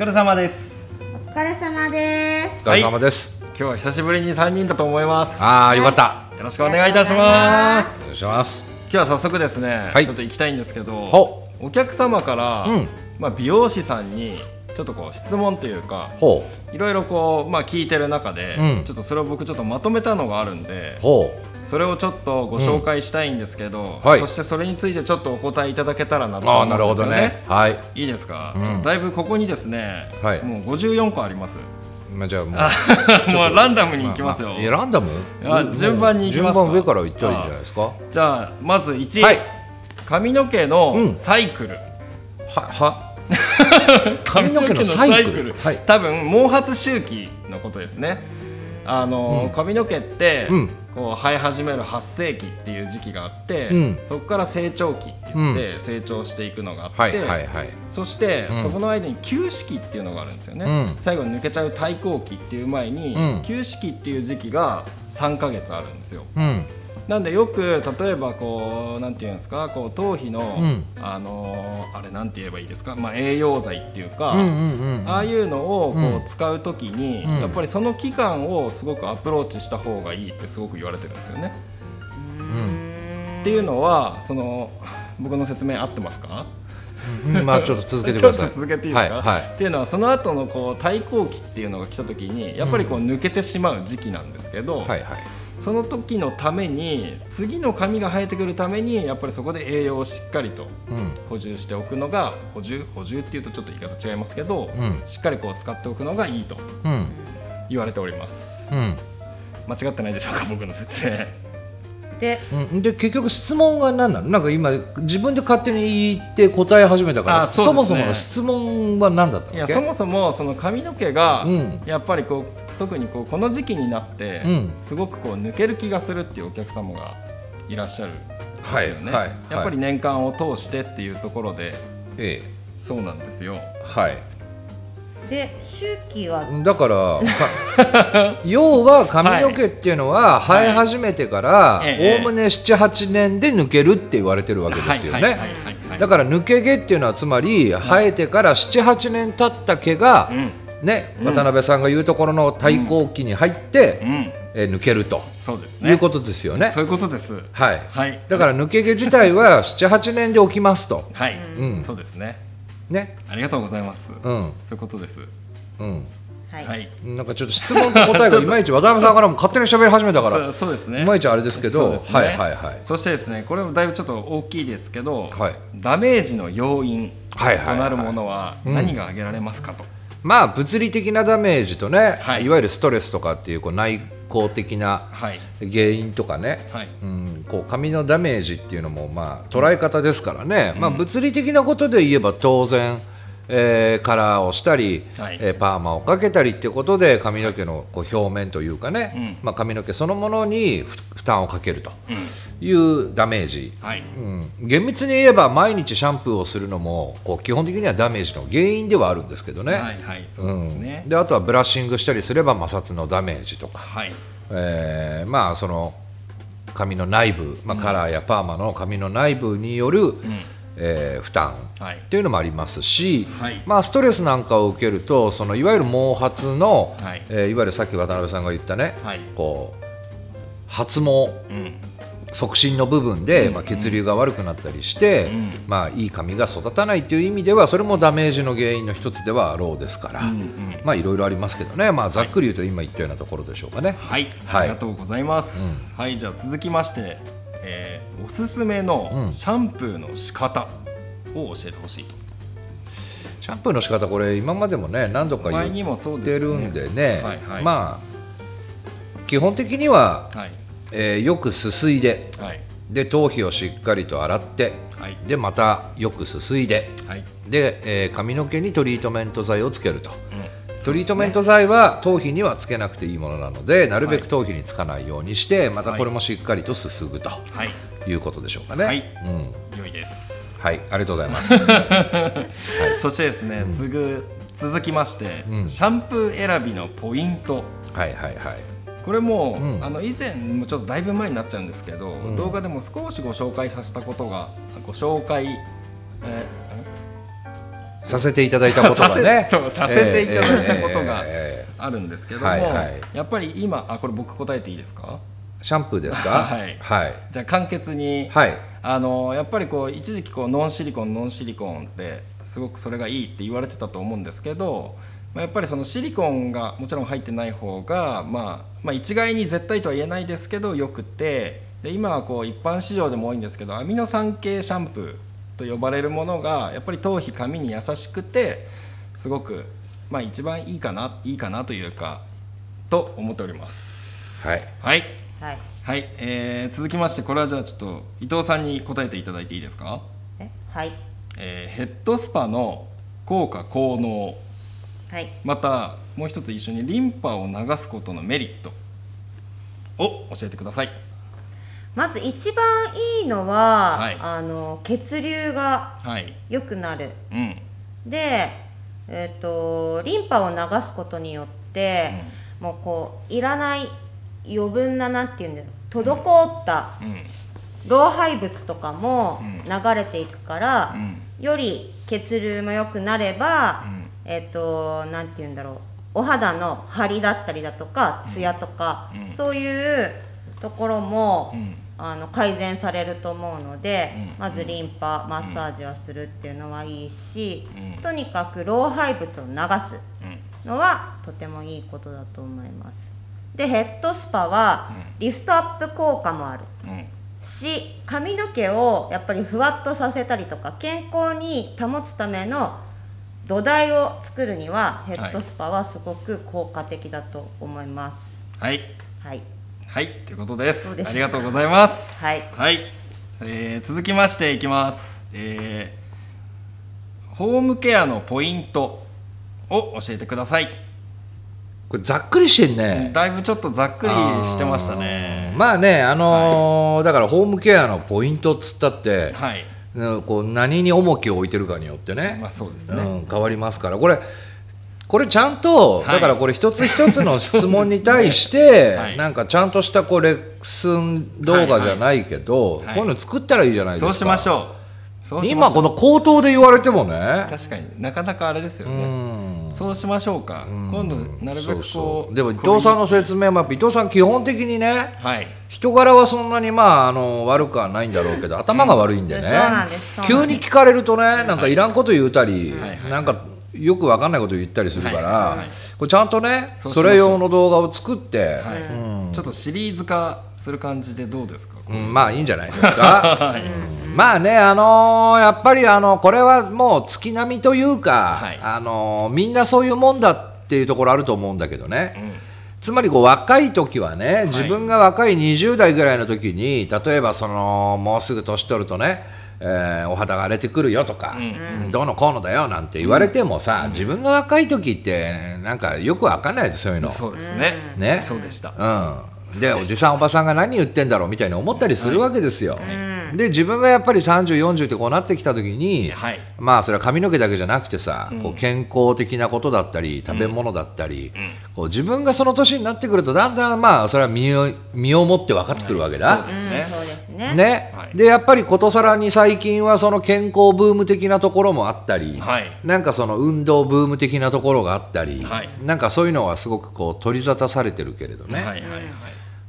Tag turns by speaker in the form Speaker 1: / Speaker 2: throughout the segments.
Speaker 1: 疲れ様です。
Speaker 2: お疲れ様です。
Speaker 3: お疲れ様です、
Speaker 1: 今日は久しぶりに三人だと思います。
Speaker 3: ああよかった、
Speaker 1: よろしくお願いいたします。
Speaker 3: お願いします。
Speaker 1: 今日は早速ですね、
Speaker 3: はい。
Speaker 1: ちょっと行きたいんですけど
Speaker 3: ほ
Speaker 1: お客様から、
Speaker 3: うん。
Speaker 1: まあ、美容師さんにちょっとこう質問というか
Speaker 3: ほ
Speaker 1: いろいろこう、まあ、聞いてる中で、
Speaker 3: うん。
Speaker 1: ちょっとそれを僕ちょっとまとめたのがあるんでそれをちょっとご紹介したいんですけど、
Speaker 3: はい。
Speaker 1: そしてそれについてちょっとお答えいただけたらな
Speaker 3: う
Speaker 1: と思うん
Speaker 3: ああなるほ
Speaker 1: ですよね
Speaker 3: どね。はい。
Speaker 1: いいですか、
Speaker 3: うん。
Speaker 1: だいぶここにですね、
Speaker 3: はい。
Speaker 1: もう54個あります。
Speaker 3: まあじゃあもう
Speaker 1: あもうランダムに行きますよ、
Speaker 3: ああいやランダム？
Speaker 1: あ順番に行きますか？
Speaker 3: 順番上から言ったらいいんじゃないですか？は
Speaker 1: じゃあまず1、
Speaker 3: はい。
Speaker 1: 髪の毛の
Speaker 3: うん。
Speaker 1: サイクル、
Speaker 3: は 髪の毛のサイクル。はい。
Speaker 1: 多分毛髪周期のことですね。あの、
Speaker 3: うん。
Speaker 1: 髪の毛って、
Speaker 3: うん
Speaker 1: こう生え始める発生期っていう時期があって、
Speaker 3: うん。
Speaker 1: そこから成長期って言って成長していくのがあって、
Speaker 3: はいはいはい。
Speaker 1: そして、
Speaker 3: うん。
Speaker 1: そこの間に休止期っていうのがあるんですよね、
Speaker 3: うん。
Speaker 1: 最後に抜けちゃう対抗期っていう前に、
Speaker 3: うん。
Speaker 1: 休止期っていう時期が3ヶ月あるんですよ。
Speaker 3: うん
Speaker 1: なんでよく例えばこうなんていうんですかこう頭皮の、
Speaker 3: うん。
Speaker 1: あのーあれなんて言えばいいですか、まあ、栄養剤っていうか、ああいうのをこ
Speaker 3: う
Speaker 1: 使うときに、
Speaker 3: うん。
Speaker 1: やっぱりその期間をすごくアプローチした方がいいってすごく言われてるんですよね。
Speaker 3: うん。
Speaker 1: っていうのはその僕の説明合ってますか？
Speaker 3: うんまあちょっと続けてください。
Speaker 1: ちょっと続けていいですか、
Speaker 3: はいはい。
Speaker 1: っていうのはその後のこう対抗期っていうのが来た時にやっぱりこう抜けてしまう時期なんですけど、
Speaker 3: はいはい
Speaker 1: その時のために次の髪が生えてくるためにやっぱりそこで栄養をしっかりと
Speaker 3: うん。
Speaker 1: 補充しておくのが補充補充っていうとちょっと言い方違いますけど、
Speaker 3: うん。
Speaker 1: しっかりこう使っておくのがいいと
Speaker 3: うん。
Speaker 1: 言われております。
Speaker 3: うん。
Speaker 1: 間違ってないでしょうか僕の説明。
Speaker 2: で
Speaker 3: うん、で結局質問が何なの？なんか今自分で勝手に言って答え始めたから
Speaker 1: あ
Speaker 3: そ,、
Speaker 1: ね。
Speaker 3: もそもの質問は何だった
Speaker 1: いや
Speaker 3: っけ
Speaker 1: そもそもその髪の毛が
Speaker 3: うん。
Speaker 1: やっぱりこう特にこうこの時期になって
Speaker 3: うん。
Speaker 1: すごくこう抜ける気がするっていうお客様がいらっしゃるんですよね、
Speaker 3: はいはい
Speaker 1: やっぱり年間を通してっていうところで
Speaker 3: え
Speaker 1: そうなんですよ。
Speaker 3: えはい。
Speaker 2: で周期は？
Speaker 3: だからか 要は髪の毛っていうのは生え始めてから
Speaker 1: ええ。
Speaker 3: おおむね78年で抜けるって言われてるわけですよね。
Speaker 1: はいはいはいはい
Speaker 3: だから抜け毛っていうのはつまり生えてから78年経った毛が
Speaker 1: うん
Speaker 3: ね
Speaker 1: うん。
Speaker 3: 渡辺さんが言うところの対抗期に入って
Speaker 1: うん。
Speaker 3: えー抜けると。
Speaker 1: そうですね。
Speaker 3: いうことですよね。
Speaker 1: そういうことです。
Speaker 3: はい。
Speaker 1: はい。
Speaker 3: だから抜け毛自体は 78年で起きますと。
Speaker 1: はい、
Speaker 3: うん。
Speaker 1: そうですね。
Speaker 3: ね。
Speaker 1: ありがとうございます、
Speaker 3: うん。
Speaker 1: そういうことです。
Speaker 3: うん。
Speaker 2: はい、
Speaker 1: はい。
Speaker 3: なんかちょっと質問と答えがいまいち渡辺さんからも勝手に喋り始めたから
Speaker 1: そうですね。
Speaker 3: いまいちあれですけど
Speaker 1: ね。
Speaker 3: はいはいはい。
Speaker 1: そしてですねこれもだいぶちょっと大きいですけど、
Speaker 3: はい。
Speaker 1: ダメージの要因
Speaker 3: はいはいはい。
Speaker 1: となるものは
Speaker 3: うん
Speaker 1: 何が挙げられますかと、
Speaker 3: まあ物理的なダメージとね、
Speaker 1: はい。
Speaker 3: い、わゆるストレスとかっていうこう内向的な
Speaker 1: はい。
Speaker 3: 原因とかね、
Speaker 1: はい。
Speaker 3: うん、こう髪のダメージっていうのもまあ捉え方ですからね、まあ、
Speaker 1: うん
Speaker 3: 物理的なことで言えば当然、えーカラーをしたり、
Speaker 1: はい。
Speaker 3: えーパーマをかけたりってことで髪の毛のこう表面というかね、
Speaker 1: うん。
Speaker 3: まあ、髪の毛そのものに負負担をかけると
Speaker 1: うん。
Speaker 3: いうダメージ、
Speaker 1: はい。
Speaker 3: うん、厳密に言えば毎日シャンプーをするのもこう基本的にはダメージの原因ではあるんですけどね。
Speaker 1: はいはいそうですね。
Speaker 3: うん、、であとはブラッシングしたりすれば摩擦のダメージとか、
Speaker 1: はい。
Speaker 3: えーまあその髪の内部、まあ、カラーやパーマの髪の内部による、
Speaker 1: うん
Speaker 3: えー負担
Speaker 1: はい。
Speaker 3: っていうのもありますし、
Speaker 1: はい。
Speaker 3: まあ、ストレスなんかを受けるとそのいわゆる毛髪の、
Speaker 1: はい。
Speaker 3: えーいわゆるさっき渡辺さんが言ったね、
Speaker 1: はい。
Speaker 3: こう発毛
Speaker 1: うん。
Speaker 3: 促進の部分で、
Speaker 1: うん。
Speaker 3: まあ、血流が悪くなったりして、
Speaker 1: うん。
Speaker 3: まあ、いい髪が育たないという意味ではそれもダメージの原因の一つではあろうですから、まあいろいろありますけどね、まあ、ざっくり言うと今言ったようなところでしょうかね。
Speaker 1: はい、
Speaker 3: はい。
Speaker 1: ありがとうございます、はいじゃあ続きまして、えーおすすめの
Speaker 3: うん。
Speaker 1: シャンプーの仕方を教えてほしいと、
Speaker 3: シャンプーの仕方これ今までもね何度か言
Speaker 1: 前にもそう
Speaker 3: ってるんでね。
Speaker 1: はいはい。
Speaker 3: まあ基本的には、
Speaker 1: はい。
Speaker 3: えーよくすすいで。
Speaker 1: はい。
Speaker 3: で頭皮をしっかりと洗って。
Speaker 1: はい。
Speaker 3: でまたよくすすいで。
Speaker 1: はい、
Speaker 3: で、えー髪の毛にトリートメント剤をつけると。
Speaker 1: うん
Speaker 3: トリートメント剤は頭皮にはつけなくていいものなのでなるべく頭皮につかないようにしてまたこれもしっかりとすすぐと
Speaker 1: はい。
Speaker 3: いうことでしょうかね。
Speaker 1: はい。
Speaker 3: うん。
Speaker 1: 良いです。
Speaker 3: はい、ありがとうございます。
Speaker 1: そしてですね、つぐ続きまして、
Speaker 3: うん。
Speaker 1: シャンプー選びのポイント。
Speaker 3: はいはいはい。
Speaker 1: これも、
Speaker 3: うん。
Speaker 1: あの以前もちょっとだいぶ前になっちゃうんですけど、
Speaker 3: ん。
Speaker 1: 動画でも少しご紹介させたことがご紹介、えー
Speaker 3: させていただいたことがね。
Speaker 1: そうさせていただいたことが
Speaker 3: ええ
Speaker 1: あるんですけども、
Speaker 3: はいはい。
Speaker 1: やっぱり今あこれ僕答えていいですか？
Speaker 3: シャンプーですか？
Speaker 1: はい。
Speaker 3: はい、
Speaker 1: じゃあ簡潔に、
Speaker 3: はい。
Speaker 1: あのやっぱりこう一時期こうノンシリコンノンシリコンってすごくそれがいいって言われてたと思うんですけど、まあ、やっぱりそのシリコンがもちろん入ってない方が、まあ、まあ一概に絶対とは言えないですけどよくてで今はこう一般市場でも多いんですけどアミノ酸系シャンプーと呼ばれるものがやっぱり頭皮髪に優しくてすごく、まあ、一番いいかないいかなというかと思っております。
Speaker 3: はい。
Speaker 1: はい。
Speaker 2: はい。
Speaker 1: はい、えー続きましてこれはじゃあちょっと伊藤さんに答えていただいていいですか、
Speaker 2: え？はい。
Speaker 1: えーヘッドスパの効果効能。
Speaker 2: はい。
Speaker 1: またもう一つ一緒にリンパを流すことのメリット。を教えてください
Speaker 2: まず一番いいのは、
Speaker 1: はい。
Speaker 2: あの血流が
Speaker 1: はい。
Speaker 2: 良くなる。
Speaker 1: うん。
Speaker 2: でえっ、とリンパを流すことによって、もうこういらない余分ななんていうんだろう滞った
Speaker 1: うん。
Speaker 2: 老廃物とかも
Speaker 1: うん。
Speaker 2: 流れていくから
Speaker 1: う、ん。
Speaker 2: より血流も良くなれば、
Speaker 1: うん。
Speaker 2: えっ、となんて言うんだろうお肌の張りだったりだとかツヤとか、
Speaker 1: うん。
Speaker 2: そういうところも、
Speaker 1: うん。
Speaker 2: あの改善されると思うので、
Speaker 1: うん。
Speaker 2: まずリンパマッサージはするっていうのはいいし、
Speaker 1: うん。
Speaker 2: とにかく老廃物を流す
Speaker 1: うん。
Speaker 2: のはとてもいいことだと思います。でヘッドスパは
Speaker 1: う
Speaker 2: リフトアップ効果もある
Speaker 1: うん。
Speaker 2: し髪の毛をやっぱりふわっとさせたりとか健康に保つための土台を作るにはヘッドスパはすごく効果的だと思います。
Speaker 1: はい。
Speaker 2: はい
Speaker 1: はいということです。ありがとうございます。
Speaker 2: はい。
Speaker 1: えー続きましていきます、えーホームケアのポイントを教えてください。
Speaker 3: これざっくりしてんね。
Speaker 1: だいぶちょっとざっくりしてましたね。
Speaker 3: まあねあのーだからホームケアのポイントっつったって、
Speaker 1: はい。
Speaker 3: うんこう何に重きを置いてるかによってね、
Speaker 1: まあそうですね、
Speaker 3: うん、変わりますから。これこれちゃんと、
Speaker 1: はい。
Speaker 3: だからこれ一つ一つの質問に対して、
Speaker 1: はい。
Speaker 3: なんかちゃんとしたこうレッスン動画じゃないけど、
Speaker 1: はい。
Speaker 3: こういうの作ったらいいじゃないですか。
Speaker 1: そうしましょう。そうしましょう。
Speaker 3: 今この口頭で言われてもね。
Speaker 1: 確かになかなかあれですよ
Speaker 3: う
Speaker 1: ね、
Speaker 3: ん。
Speaker 1: そうしましょうか、今度なるべくこう
Speaker 3: そうそう。でも伊藤さんの説明もやっぱ伊藤さん基本的にね
Speaker 1: はい。
Speaker 3: 人柄はそんなにまああの悪くはないんだろうけど頭が悪いんでね、急に聞かれるとねなんかいらんこと言うたり、なんかよくわかんないこと言ったりするから、
Speaker 1: はいはいはい。
Speaker 3: これちゃんとね
Speaker 1: そ
Speaker 3: れ用の動画を作って、
Speaker 1: はい。
Speaker 3: うん。
Speaker 1: ちょっとシリーズ化する感じでどうですか、
Speaker 3: うんまあいいんじゃないですか。
Speaker 1: はい。
Speaker 3: まあね、あのーやっぱりあのこれはもう月並みというか、
Speaker 1: はい。
Speaker 3: あのーみんなそういうもんだっていうところあると思うんだけどね、
Speaker 1: うん。
Speaker 3: つまりこう若い時はね自分が若い20代ぐらいの時に例えばそのもうすぐ年取るとね、えーお肌が荒れてくるよとか、
Speaker 1: う
Speaker 3: どうのこうのだよなんて言われてもさ、自分が若い時ってなんかよくわかんないですそういうの。
Speaker 1: そうですね、
Speaker 3: ね。
Speaker 1: そうでした、
Speaker 3: うん、でおじさんおばさんが何言ってんだろうみたいに思ったりするわけですよ。で自分がやっぱり3040ってこうなってきた時に、
Speaker 1: はい。
Speaker 3: まあそれは髪の毛だけじゃなくてさ、こう健康的なことだったり食べ物だったり、こう自分がその年になってくるとだんだんまあそれは身を身をもって分かってくるわけだ。
Speaker 1: そうですね。
Speaker 2: うんそうですね。
Speaker 3: ね。
Speaker 1: はい。
Speaker 3: でやっぱりことさらに最近はその健康ブーム的なところもあったり、
Speaker 1: はい。
Speaker 3: なんかその運動ブーム的なところがあったり、
Speaker 1: はい。
Speaker 3: なんかそういうのはすごくこう取り沙汰されてるけれどね、
Speaker 1: はいはいはい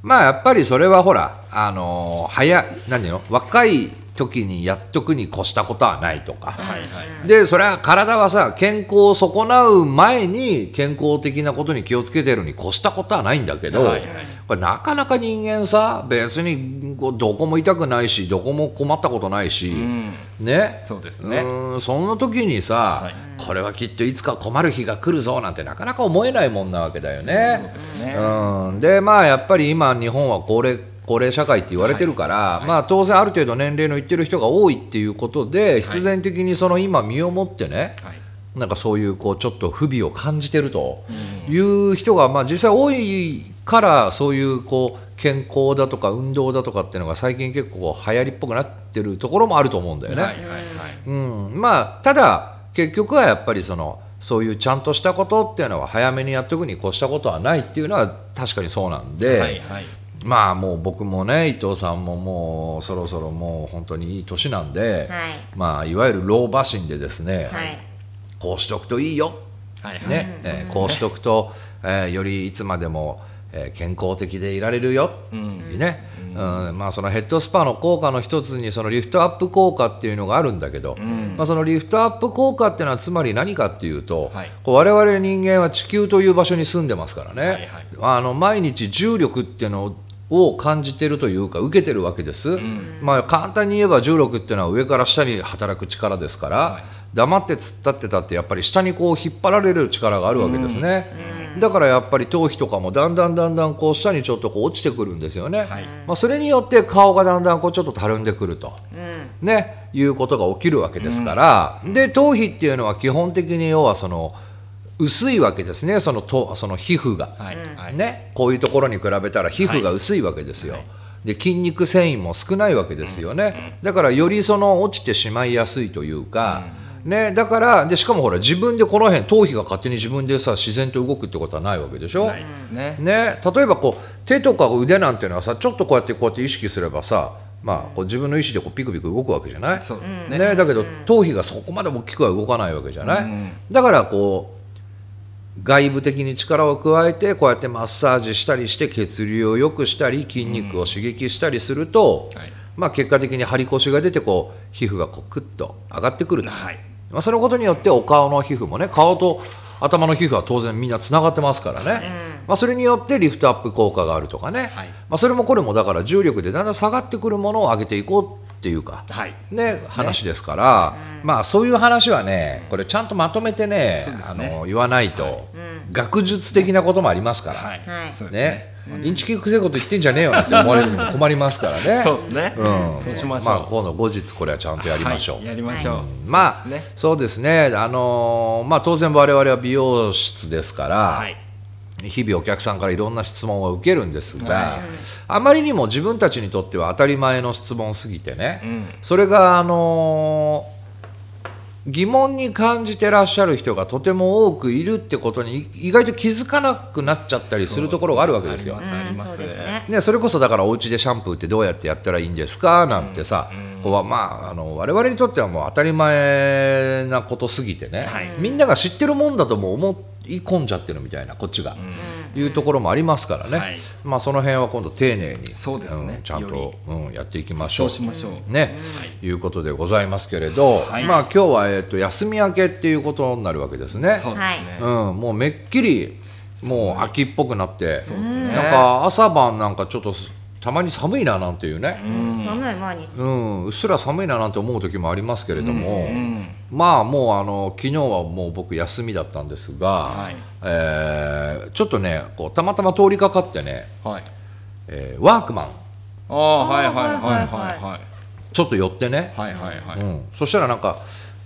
Speaker 3: まあやっぱりそれはほらあのー早何よ若い時にやっとくに越したことはないとか、
Speaker 1: はいはい。
Speaker 3: でそれは体はさ健康を損なう前に健康的なことに気をつけてるに越したことはないんだけど、
Speaker 1: はいはい
Speaker 3: これなかなか人間さ別にどこも痛くないしどこも困ったことないし、
Speaker 1: うん。
Speaker 3: ね。
Speaker 1: そうですね。
Speaker 3: うんそんな時にさ、
Speaker 1: はい。
Speaker 3: これはきっといつか困る日が来るぞなんてなかなか思えないもんなわけだよね。
Speaker 1: そうですね、
Speaker 3: うん、でまあやっぱり今日本は高齢高齢社会って言われてるから、まあ当然ある程度年齢のいってる人が多いっていうことで必然的にその今身をもってね、
Speaker 1: はい。
Speaker 3: なんかそういうこうちょっと不備を感じてるという人がまあ実際多いからそういうこう健康だとか運動だとかっていうのが最近結構流行りっぽくなってるところもあると思うんだよね。
Speaker 1: はいはいはい。
Speaker 3: うん、まあただ結局はやっぱりそのそういうちゃんとしたことっていうのは早めにやっておくに越したことはないっていうのは確かにそうなんで、
Speaker 1: はいはい。
Speaker 3: まあもう僕もね伊藤さんももうそろそろもう本当にいい年なんで、
Speaker 2: はい。
Speaker 3: まあいわゆる老婆心でですね、
Speaker 2: はい。
Speaker 3: こうしとくといいよ、
Speaker 1: はいはい。
Speaker 3: ね。えーこうしとくと、えーよりいつまでも、えー健康的でいられるよ、
Speaker 1: うん。
Speaker 3: ね。うん。まあ、そのヘッドスパの効果の一つにそのリフトアップ効果っていうのがあるんだけど、まあ、そのリフトアップ効果っていうのはつまり何かっていうと、
Speaker 1: はい。
Speaker 3: こう我々人間は地球という場所に住んでますからね、
Speaker 1: はいはい。
Speaker 3: あの毎日重力っていうのを感じてるというか受けてるわけです、まあ、簡単に言えば重力っていうのは上から下に働く力ですから、
Speaker 1: はい。
Speaker 3: 黙って突っ立ってたってやっぱり下にこう引っ張られる力があるわけですね、だからやっぱり頭皮とかもだんだんだんだんこう下にちょっとこう落ちてくるんですよね、
Speaker 1: はい。
Speaker 3: まあ、それによって顔がだんだんこうちょっとたるんでくると、
Speaker 2: うん。
Speaker 3: ね、いうことが起きるわけですから、で頭皮っていうのは基本的に要はその薄いわけですね。そのとその皮膚が。
Speaker 1: はい。はい。
Speaker 3: ね、こういうところに比べたら皮膚が薄いわけですよ、で筋肉繊維も少ないわけですよね、だからよりその落ちてしまいやすいというか、ね、だからでしかもほら自分でこの辺頭皮が勝手に自分でさ自然と動くってことはないわけでしょ、
Speaker 1: ないですね。
Speaker 3: ね、例えばこう手とか腕なんていうのはさちょっとこうやってこうやって意識すればさ、まあ、こう自分の意思でこうピクピク動くわけじゃない？
Speaker 1: そうですね。
Speaker 3: ね、だけど頭皮がそこまで大きくは動かないわけじゃない、
Speaker 1: うん
Speaker 3: だからこう外部的に力を加えてこうやってマッサージしたりして血流を良くしたり筋肉を刺激したりすると、
Speaker 1: はい。
Speaker 3: まあ、結果的に張り腰が出てこう皮膚がこうクッと上がってくると、
Speaker 1: はい
Speaker 3: まあ、そのことによってお顔の皮膚もね顔と頭の皮膚は当然みんなつながってますからね、まあ、それによってリフトアップ効果があるとかね、
Speaker 1: はい。
Speaker 3: まあ、それもこれもだから重力でだんだん下がってくるものを上げていこうっていうか、
Speaker 1: はい。
Speaker 3: ね話ですから、まあそういう話はねこれちゃんとまとめてね
Speaker 1: ね。
Speaker 3: の言わないと、学術的なこともありますから、
Speaker 1: はい。
Speaker 3: ね。インチキくせえこと言ってんじゃねえよなんて思われるのも困りますからね。
Speaker 1: そうですね。
Speaker 3: うん、
Speaker 1: そうしましょう。
Speaker 3: まあ今度後日これはちゃんとやりましょう。
Speaker 1: はい。やりましょう。
Speaker 3: まあ
Speaker 1: そうですね。
Speaker 3: そうですね、あのーまあ、当然我々は美容室ですから、
Speaker 1: はい
Speaker 3: 日々お客さんからいろんな質問を受けるんですが、
Speaker 1: はい。
Speaker 3: あまりにも自分たちにとっては当たり前の質問すぎてね、
Speaker 1: うん。
Speaker 3: それが、あのー疑問に感じてらっしゃる人がとても多くいるってことにい意外と気づかなくなっちゃったりするところがあるわけですよ。
Speaker 2: そね。
Speaker 3: ね、それこそだからお家でシャンプーってどうやってやったらいいんですかなんてさ、こうまああの我々にとってはもう当たり前なことすぎてね、
Speaker 1: はい。
Speaker 3: みんなが知ってるもんだともう思い込んじゃってるみたいなこっちが、いうところもありますからね、
Speaker 1: はい。
Speaker 3: まあその辺は今度丁寧に
Speaker 1: そうですね。
Speaker 3: んちゃん
Speaker 1: よ
Speaker 3: と、うん、やっていきましょ
Speaker 1: そううしましょう。
Speaker 3: ね、い、うことでございますけれど、
Speaker 1: はい。
Speaker 3: まあ今日は、えっと休み明けっていうことになるわけですね。
Speaker 1: そうですね。
Speaker 3: うん、もうめっきりもう秋っぽくなって、
Speaker 1: ね。
Speaker 3: なんか朝晩なんかちょっとたまに寒いななんていうね、
Speaker 2: 寒い毎日。
Speaker 3: うん。うっすら寒いななんて思う時もありますけれども、
Speaker 1: うん。
Speaker 3: まあもうあの昨日はもう僕休みだったんですが、
Speaker 1: はい。
Speaker 3: えーちょっとねこうたまたま通りかかってね、
Speaker 1: はい。
Speaker 3: えーワークマン。
Speaker 1: ああはいはいはい
Speaker 2: はい
Speaker 1: はいはい。
Speaker 3: ちょっと寄ってね、
Speaker 1: はいはいはい。
Speaker 3: うん、そしたらなんか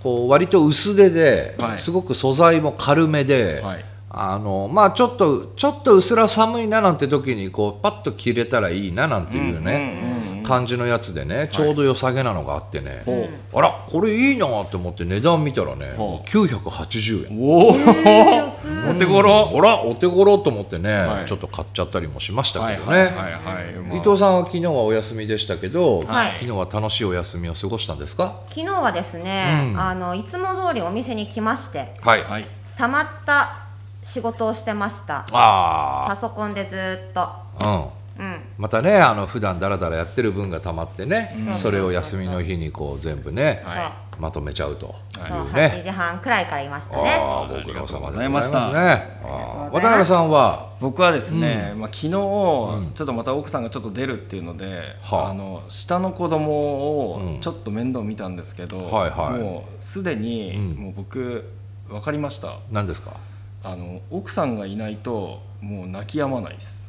Speaker 3: こう割と薄手で、
Speaker 1: はい。
Speaker 3: すごく素材も軽めで、
Speaker 1: はい
Speaker 3: あのまあちょっとちょっとうすら寒いななんて時にこうパッと着れたらいいななんていうね、
Speaker 1: うんうんうん
Speaker 3: 感じのやつでねちょうど良さげなのがあってね、
Speaker 1: ほ
Speaker 3: あらこれいいなって思って値段見たらね、
Speaker 1: ほう。
Speaker 3: 980円。
Speaker 1: おおお手頃。
Speaker 3: あらお手頃と思ってね、
Speaker 1: はい。
Speaker 3: ちょっと買っちゃったりもしました
Speaker 1: はい
Speaker 3: けどね、
Speaker 1: はいはいはい。まあ。
Speaker 3: 伊藤さんは昨日はお休みでしたけど、
Speaker 2: はい。
Speaker 3: 昨日は楽しいお休みを過ごしたんですか？
Speaker 2: 昨日はですね、
Speaker 3: うん。
Speaker 2: あのいつも通りお店に来まして
Speaker 3: はい、
Speaker 1: はい。
Speaker 2: たまった仕事をしてました。
Speaker 3: あ
Speaker 2: パソコンでずーっと。
Speaker 3: あうん。
Speaker 2: うん。
Speaker 3: またねあの普段ダラダラやってる分がたまってね、
Speaker 2: うん。
Speaker 3: それを休みの日にこう全部ね、
Speaker 1: は
Speaker 3: まとめちゃうと。いう
Speaker 2: そう
Speaker 3: ね、
Speaker 2: 8時半くらいからいましたね。
Speaker 3: ああご苦労様でございます。ね。渡辺さんは？
Speaker 1: 僕はですね、まあ、昨日、
Speaker 3: ん。
Speaker 1: ちょっとまた奥さんがちょっと出るっていうので、
Speaker 3: はあ。
Speaker 1: あの下の子供
Speaker 3: うん。
Speaker 1: をちょっと面倒見たんですけど、
Speaker 3: はいはい。
Speaker 1: もうすでに、
Speaker 3: うん。
Speaker 1: もう僕分かりました。
Speaker 3: 何ですか？
Speaker 1: あの奥さんがいないともう泣き止まないです。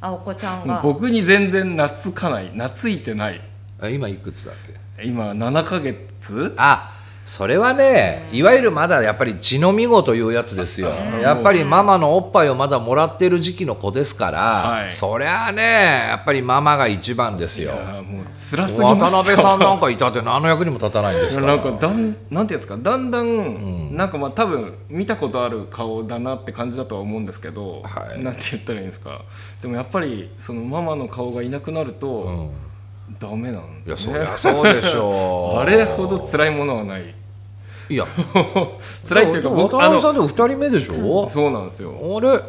Speaker 2: あお子ちゃんが。
Speaker 1: 僕に全然懐かない。懐いてない。
Speaker 3: あ今いくつだっけ？
Speaker 1: 今7ヶ月？
Speaker 3: あそれはねいわゆるまだやっぱり血のみ子というやつですよ。
Speaker 1: うん。
Speaker 3: やっぱりママのおっぱいをまだもらってる時期の子ですから、
Speaker 1: はい。
Speaker 3: そりゃあねやっぱりママが一番ですよ。
Speaker 1: いやもう辛すぎま
Speaker 3: 渡辺さんなんかいたって何の役にも立たないんですから
Speaker 1: なんかだんなんていうんですかだんだん、
Speaker 3: ん。
Speaker 1: なんかまあ多分見たことある顔だなって感じだとは思うんですけど、
Speaker 3: はい。
Speaker 1: なんて言ったらいいんですか。でもやっぱりそのママの顔がいなくなると、
Speaker 3: うん。
Speaker 1: ダメなん
Speaker 3: いや
Speaker 1: ですね。
Speaker 3: そりゃそうでしょう。
Speaker 1: あれほど辛いものはない
Speaker 3: いや。
Speaker 1: 辛いっていうか僕
Speaker 3: 渡辺さんでも2人目でしょ？
Speaker 1: そうなんですよ。
Speaker 3: あれ？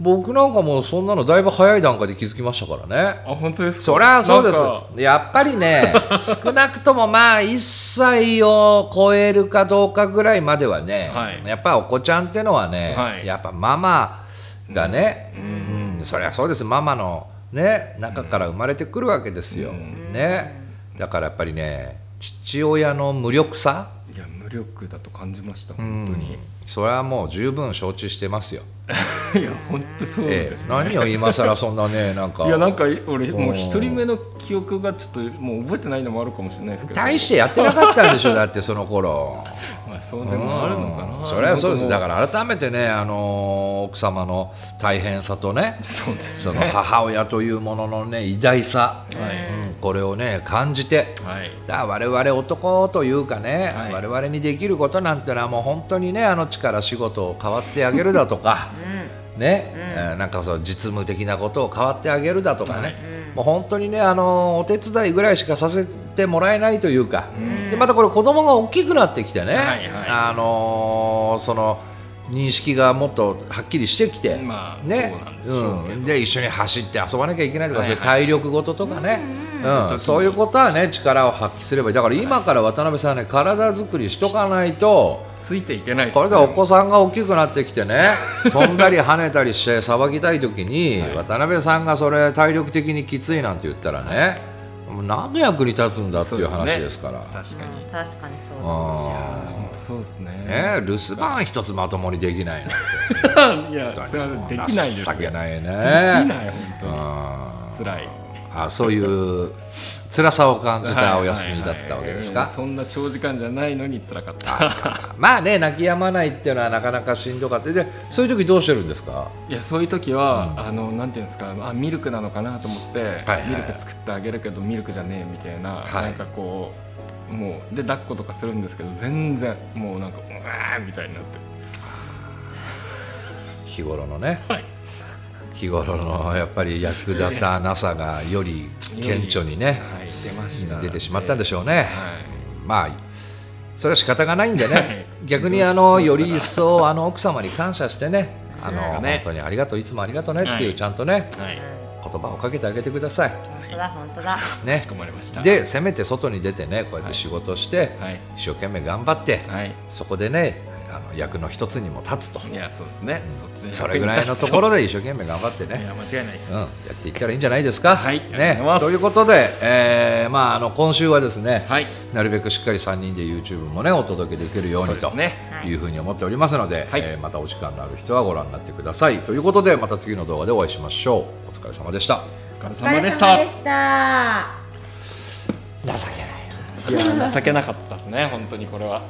Speaker 3: 僕なんかもうそんなのだいぶ早い段階で気づきましたからね。
Speaker 1: あ本当ですか？
Speaker 3: そりゃそうです。やっぱりね 少なくともまあ1歳を超えるかどうかぐらいまではね、
Speaker 1: はい。
Speaker 3: やっぱお子ちゃんってのはね、
Speaker 1: はい。
Speaker 3: やっぱママがね、うん。そりゃそうです。ママのね中から生まれてくるわけですよ、ね。だからやっぱりね父親の無力さ
Speaker 1: 力だと感じました本当に、
Speaker 3: それはもう十分承知してますよ、
Speaker 1: いや本当そう
Speaker 3: ええ
Speaker 1: ですね、
Speaker 3: 何を今更そんなねなんか。
Speaker 1: いやなんか俺もう
Speaker 3: うん。
Speaker 1: 一人目の記憶がちょっともう覚えてないのもあるかもしれないですけど。
Speaker 3: 大してやってなかったんでしょ だってその頃。
Speaker 1: まあそうでもあるのかな、
Speaker 3: うん。それはそうです。だ
Speaker 1: ら
Speaker 3: から改めてね、あのー奥様の大変さとね
Speaker 1: そうです
Speaker 3: その母親というもののね偉大さ、
Speaker 1: はい。
Speaker 3: うんこれをね感じて
Speaker 1: はい。
Speaker 3: だ我々男というかね、
Speaker 1: はい。
Speaker 3: 我々にできることなんてのはもう本当にねあの力仕事を変わってあげるだとか ね、えーなんかそう実務的なことを変わってあげるだとかね、
Speaker 1: はい。
Speaker 3: もう本当にねあのお手伝いぐらいしかさせてもらえないというか、でまたこれ子供が大きくなってきてね、
Speaker 1: はいはい。
Speaker 3: あのーその認識がもっとはっきりしてきて、
Speaker 1: まあ
Speaker 3: ね。
Speaker 1: そうなんで
Speaker 3: 一緒に走って遊ばなきゃいけないとか、
Speaker 1: はいはい。
Speaker 3: そういう体力ごととかね、うん
Speaker 1: うん
Speaker 3: そういうことはね力を発揮すればいい。だから今から渡辺さんはね体作りしとかないと。
Speaker 1: ついていけないです、
Speaker 3: これでお子さんが大きくなってきてね 飛んだり跳ねたりしてさばきたい時に、
Speaker 1: はい。
Speaker 3: 渡辺さんがそれ体力的にきついなんて言ったらね、もう何の役に立つんだっていう話ですから。
Speaker 1: 確かに。
Speaker 2: 確かにそうだ
Speaker 3: あ
Speaker 1: そうですね。
Speaker 3: ーね留守番一つまともにできないなんて。
Speaker 1: いやすみませんできないです
Speaker 3: 情けないね。
Speaker 1: できない本当に。
Speaker 3: あ
Speaker 1: 辛い。
Speaker 3: ーあそういう辛さを感じたお休みだったわけですか、
Speaker 1: そんな長時間じゃないのに辛かった。
Speaker 3: まあね泣き止まないっていうのはなかなかしんどかった。でそういう時どうしてるんですか？
Speaker 1: いやそういう時は、あのなんていうんですかあミルクなのかなと思って、
Speaker 3: はいはい。
Speaker 1: ミルク作ってあげるけどミルクじゃねえみたいな、
Speaker 3: はい。
Speaker 1: なんかこうもうで抱っことかするんですけど全然もうなんかうわーみたいになって。
Speaker 3: 日頃のね、
Speaker 1: はい
Speaker 3: 日頃のやっぱり役立たなさがより顕著にね
Speaker 1: はい出ました。
Speaker 3: 出てしまったんでしょうね、
Speaker 1: はい
Speaker 3: まあそれは仕方がないんでね、
Speaker 1: はい。
Speaker 3: 逆にあのより一層あの奥様に感謝してねあの本当にありがとういつもありがとうねっていう、
Speaker 1: はい
Speaker 3: ちゃんとね
Speaker 1: はい。
Speaker 3: 言葉をかけてあげてください。
Speaker 2: 本当だ本当だ。
Speaker 3: ね。
Speaker 1: かしこまりました。
Speaker 3: でせめて外に出てねこうやって仕事をして、
Speaker 1: はい。
Speaker 3: 一生懸命頑張って、
Speaker 1: はい。
Speaker 3: そこでねあの役の一つにも立つと。
Speaker 1: いやそうですね、そっちで
Speaker 3: それぐらいのところで一生懸命頑張ってね。
Speaker 1: いや間違いないです、
Speaker 3: うん、やっていったらいいんじゃないですか？
Speaker 1: はい。
Speaker 3: ね。ということで、えーまあ、あの今週はですね、
Speaker 1: はい。
Speaker 3: なるべくしっかり3人で YouTube もねお届けできるようにと
Speaker 1: そうですね。
Speaker 2: はい。
Speaker 3: いうふうに思っておりますので、
Speaker 1: はい。
Speaker 3: えーまたお時間のある人はご覧になってください。ということでまた次の動画でお会いしましょう。お疲れ様でした。
Speaker 1: お疲れ様でした。
Speaker 2: した。
Speaker 3: 情けない。
Speaker 1: いや情けなかったですね。本当にこれは